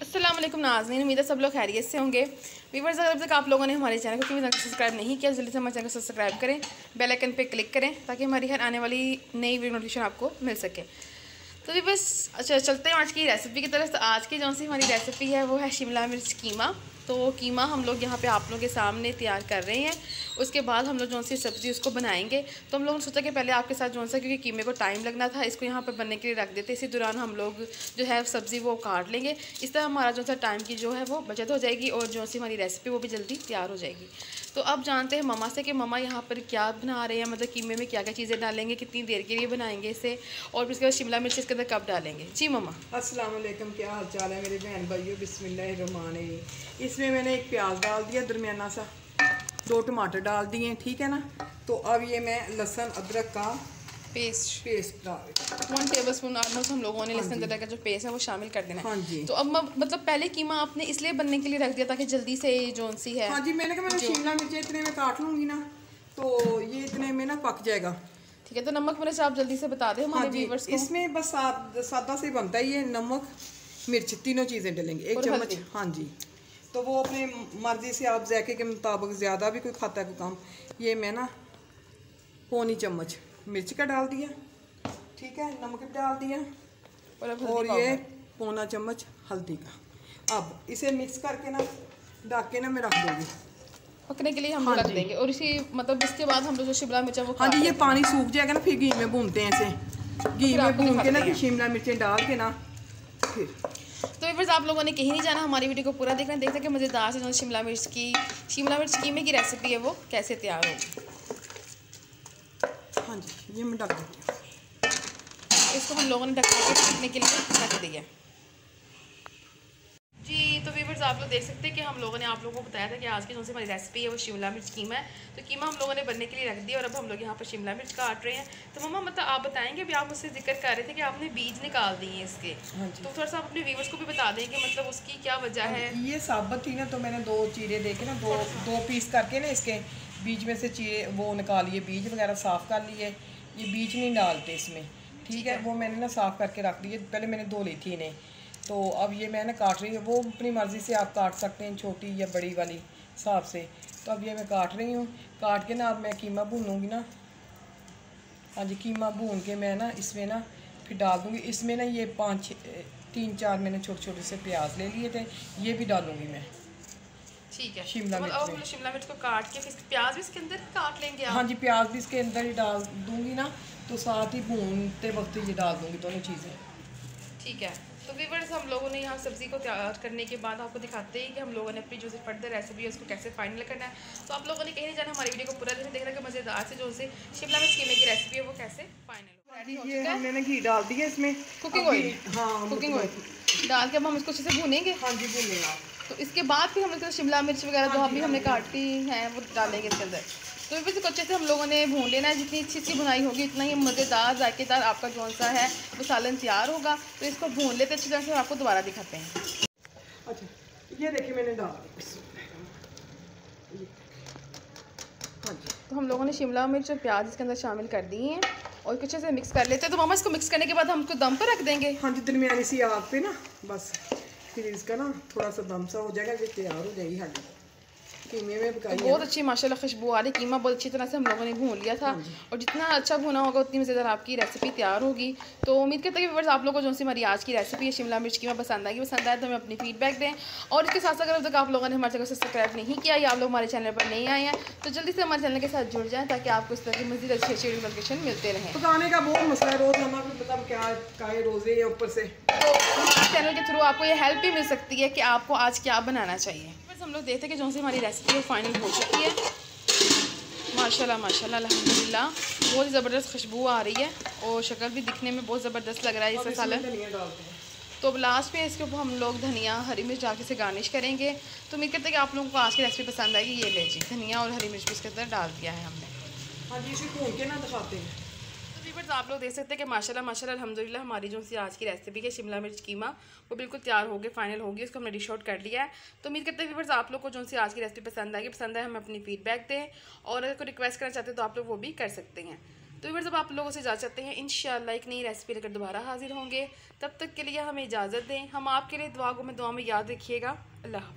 असलम नाजनीन उम्मीद है सब लोग खैरियत से होंगे। वीवर्स अगर अब तक आप लोगों ने हमारे चैनल को क्यों सब्सक्राइब नहीं किया, जल्दी से हमारे चैनल को सब्सक्राइब करें बेल आइकन पे क्लिक करें, ताकि हमारी हर आने वाली नई वीडियो नोटिफिकेशन आपको मिल सके। तो बस अच्छा चलते हैं आज की रेसिपी की तरफ़। तो आज की जो सी हमारी रेसिपी है, वो है शिमला मिर्च कीमा। तो कीमा हम लोग यहाँ पे आप लोगों के सामने तैयार कर रहे हैं। उसके बाद हम लोग जो सी सब्ज़ी उसको बनाएँगे। तो हम लोगों ने सोचा कि पहले आपके साथ जो सा क्योंकि कीमे को टाइम लगना था, इसको यहाँ पर बनने के लिए रख देते। इसी दौरान हम लोग जो है सब्ज़ी वो काट लेंगे। इस तरह हमारा जो सा टाइम की जो है वो बचत हो जाएगी और जो सी हमारी रेसिपी वो भी जल्दी तैयार हो जाएगी। तो अब जानते हैं ममा से कि ममा यहाँ पर क्या बना रहे हैं मतलब कीमे में क्या क्या चीज़ें डालेंगे, कितनी देर के लिए बनाएँगे इसे, और फिर उसके बाद शिमला मिर्च इसके अंदर कब डालेंगे। जी ममा। वालेकुम क्या हाल चाल है मेरे बहन भाइयों? बिस्मिल्लाह इसमें मैंने एक प्याज डाल दिया, दरमियाना सा। दो टमाटर डाल दिए ठीक है ना? तो अब ये मैं लहसुन अदरक का पेस्ट पेस्ट डाल वन टेबल स्पून ऑलमोस्ट हम लोगों ने हाँ लहसुन अदरक का जो पेस्ट है वो शामिल कर देना हाँ। जी। तो अब मतलब पहले कीमा आपने इसलिए बनने के लिए रख दिया ताकि जल्दी से ये जोन सी है हाँ जी मैंने कहा मैं शिमला मिर्च इतने में काट लूँगी ना तो ये इतने में ना पक जाएगा। ठीक है तो नमक मिर्च आप जल्दी से बता दें हमारे हाँ व्यूवर्स को। इसमें बस सादा से बनता है ये नमक मिर्च तीनों चीज़ें डलेंगे एक चम्मच हाँ जी। तो वो अपनी मर्ज़ी से आप जैके के मुताबिक ज़्यादा भी कोई खाता है कोई काम ये मैं ना पौनी चम्मच मिर्च का डाल दिया ठीक है नमक भी डाल दिया और और ये पौना चम्मच हल्दी का। अब इसे मिक्स करके ना ढक के ना मैं रख दूँगी। पकने के लिए हम हाँ रख देंगे और इसी मतलब इसके बाद हम जो शिमला मिर्च वो हाँ जी ये पानी सूख जाएगा ना फिर घी में भूनते हैं इसे। घी में भून के ना फिर शिमला मिर्चें डाल के ना फिर तो फिर आप लोगों ने कहीं नहीं जाना हमारी वीडियो को पूरा देखना देख सकते मज़ेदार से जो शिमला मिर्च की शिमला मिर्च कीमे की रेसिपी है वो कैसे तैयार होगी। हाँ जी ये मैं ढक देती हूँ। इसको हम लोगों ने ढकने के लिए रख दिया। वीवर्स आप लोग देख सकते हैं कि हम लोगों ने आप लोगों को बताया था कि आज की जो सी हमारी रेसिपी है वो शिमला मिर्च कीमा है तो कीमा हम लोगों ने बनने के लिए रख दिया और अब हम लोग यहाँ पर शिमला मिर्च काट रहे हैं। तो मम्मा मतलब आप बताएँगे अभी आप मुझसे ज़िक्र कर रहे थे कि आपने बीज निकाल दिए इसके। हाँ तो थोड़ा सा अपने व्यूवर्स को भी बता दें कि मतलब उसकी क्या वजह है ये साबत थी ना तो मैंने दो चीरे देखे ना दो दो पीस करके ना इसके बीज में से चीरे वो निकालिए बीज वगैरह साफ़ कर लिए। ये बीज नहीं डालते इसमें ठीक है? वो मैंने ना साफ़ करके रख दिए। पहले मैंने धो ली थी इन्हें। तो अब ये मैंने काट रही है वो अपनी मर्ज़ी से आप काट सकते हैं छोटी या बड़ी वाली हिसाब से। तो अब ये मैं काट रही हूँ। काट के ना अब मैं कीमा भूनूँगी ना। हाँ जी कीमा भून के मैं ना इसमें ना फिर डाल दूँगी। इसमें ना ये पाँच तीन चार मैंने छोटे छोटे से प्याज ले लिए थे ये भी डालूँगी मैं। ठीक है। शिमला मिर्च और शिमला मिर्च को काट के फिर प्याज भी इसके अंदर काट लेंगे आप? हाँ जी प्याज भी इसके अंदर ही डाल दूँगी ना तो साथ ही भूनते वक्त ये डाल दूँगी दोनों चीज़ें। ठीक है। तो वीवर्स हम लोगों ने यहाँ सब्ज़ी को तैयार करने के बाद आपको दिखाते हैं कि हम लोगों ने अपनी जो से फर्दर रेसिपी है उसको कैसे फाइनल करना है। तो आप लोगों ने कहीं नहीं जाना हमारी वीडियो को पूरा दिन देखना कि मज़ेदार से जो से शिमला मिर्च कीमे की रेसिपी है वो कैसे फाइनल ये मैंने घी डाल दिया इसमें। कुकिंग ऑयल हाँ कुकिंग ऑयल डाल के अब हम इसको अच्छे से भूनेंगे? हाँ जी भूनेंगे तो इसके बाद फिर हम इसके शिमला मिर्च वगैरह जो अभी हमने काटी हैं वो डालेंगे इसके अंदर। तो फिर इसको अच्छे से हम लोगों ने भून लेना है। जितनी अच्छी सी बुनाई होगी इतना ही मज़ेदार जायकेदार आपका कौन सा है वो सालन तैयार होगा। तो इसको भून लेते अच्छी तरह से आपको दोबारा दिखाते हैं। अच्छा ये देखिए मैंने डाल हाँ तो हम लोगों ने शिमला मिर्च और प्याज इसके अंदर शामिल कर दिए हैं और कुछ ऐसे मिक्स कर लेते हैं। तो मामा इसको मिक्स करने के बाद हम इसको दम पर रख देंगे। हाँ जी दरमियानी सी आग पे ना बस। फिर इसका ना थोड़ा सा दम सा हो जाएगा ये तैयार हो जाएगी हड्डी कीमे में पकाई तो बहुत अच्छी माशाल्लाह खुशबू आ रही कीमा बहुत अच्छी तरह से हम लोगों ने भून लिया था। हाँ और जितना अच्छा भुना होगा उतनी मज़ेदार आपकी रेसिपी तैयार होगी। तो उम्मीद करते हैं कि आप लोगों को जो सी हमारी आज की रेसिपी है शिमला मिर्च कीमा पसंद आएगी पसंद आए तो हमें अपनी फीडबैक दें। और इसके साथ साथ अगर तक आप लोगों ने हमारे चैनल को सब्सक्राइब नहीं किया या आप लोग हमारे चैनल पर नहीं आए हैं तो जल्दी से हमारे चैनल के साथ जुड़ जाएँ ताकि आपको इस तरह की मजीद अच्छी अच्छी नोटिफिकेशन मिलते रहें। पकाने का बहुत मसला है रोज़ हमारा मतलब क्या क्या रोज़े ऊपर से। तो हमारे चैनल के थ्रू आपको ये हेल्प भी मिल सकती है कि आपको आज क्या बनाना चाहिए। हम लोग देखते हैं कि जो सी हमारी रेसिपी है फाइनल हो चुकी है। माशाल्लाह माशाल्लाह अल्हम्दुलिल्लाह। बहुत ही ज़बरदस्त खुशबू आ रही है और शक्ल भी दिखने में बहुत ज़बरदस्त लग रहा है इसका सालन तो अब लास्ट में इसके ऊपर हम लोग धनिया हरी मिर्च डाल के से गार्निश करेंगे। तो उम्मीद करते हैं कि आप लोगों को आज की रेसिपी पसंद आएगी। ये ले जी धनिया और हरी मिर्च भी इसके अंदर डाल दिया है हमने। हाँ जी इसे भून के ना दिखाते हैं। व्यूवर्स आप लोग देख सकते हैं कि माशाल्लाह माशाल्लाह, अल्हम्दुलिल्लाह, हमारी जो आज की रेसिपी है, शिमला मिर्च कीमा, वो बिल्कुल तैयार हो गए फाइनल होगी उसको हमने डिश आउट कर लिया है। तो उम्मीद करते हैं व्यूवर्स आप लोग को जो सी आज की रेसिपी पसंद आएगी, पसंद आए, हम अपनी फीडबैक दें और अगर कोई रिक्वेस्ट करना चाहते हैं तो आप लोग वो भी कर सकते हैं। तो फिर जब आप लोगों से जा चाहते हैं इन एक नई रेसिपी लेकर दोबारा हाजिर होंगे। तब तक के लिए हमें इजाज़त दें। हम आपके लिए दुआ को में दुआ में याद रखिएगा। अल्लाह